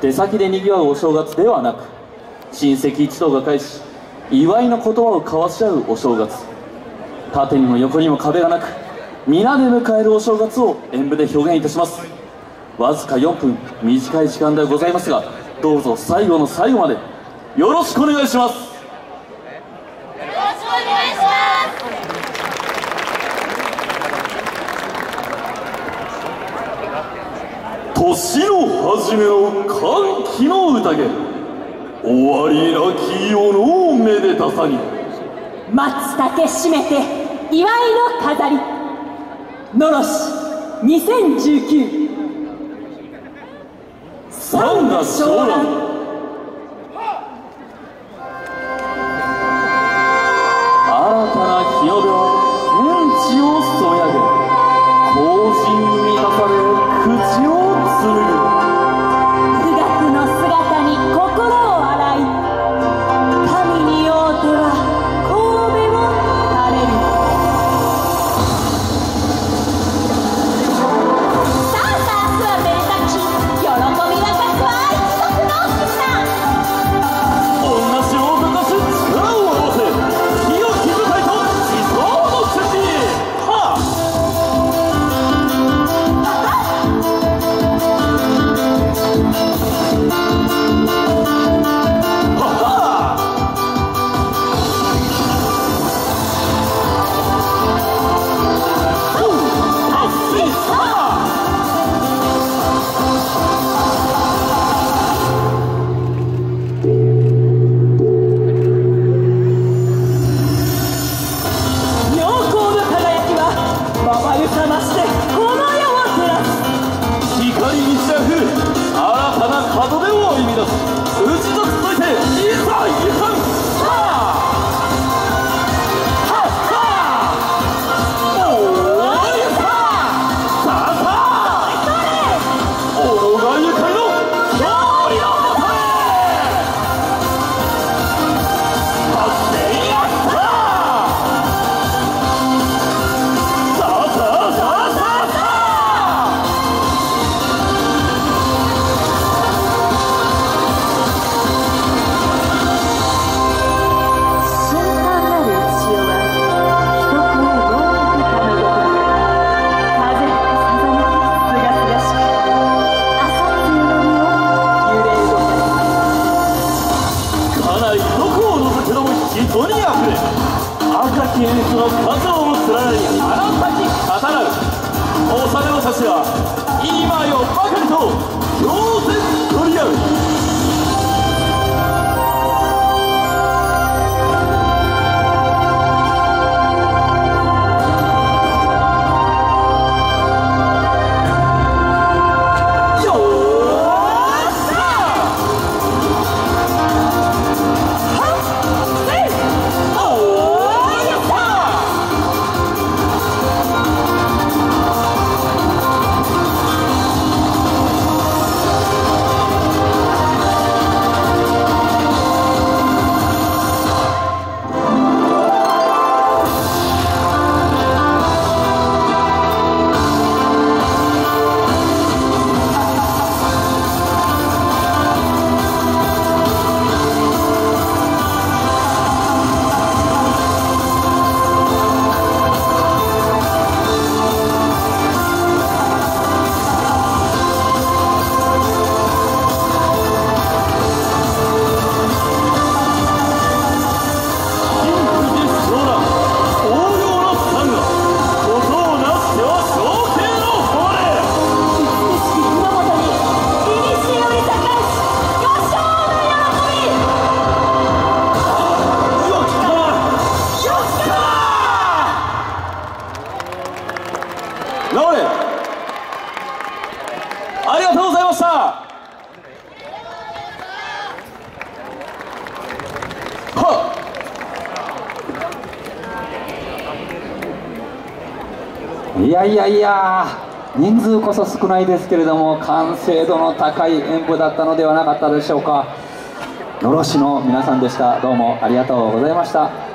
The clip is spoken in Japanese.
出先でにぎわうお正月ではなく親戚一同が返し祝いの言葉を交わし合うお正月。縦にも横にも壁がなく皆で迎えるお正月を演舞で表現いたします。わずか4分短い時間ではございますがどうぞ最後の最後までよろしくお願いしますよろしくお願いします。年の初めの歓喜の宴。終わりなき世のめでたさに。松茸締めて祝いの飾り。のろし。2019三が昇乱門出を歩み出す打ち出すといていざ違反き演出の数をも連なたに語らう幼子たちは今よばかりと強戦直れありがとうございました。いやいやいや人数こそ少ないですけれども完成度の高い演舞だったのではなかったでしょうか。のろしの皆さんでした。どうもありがとうございました。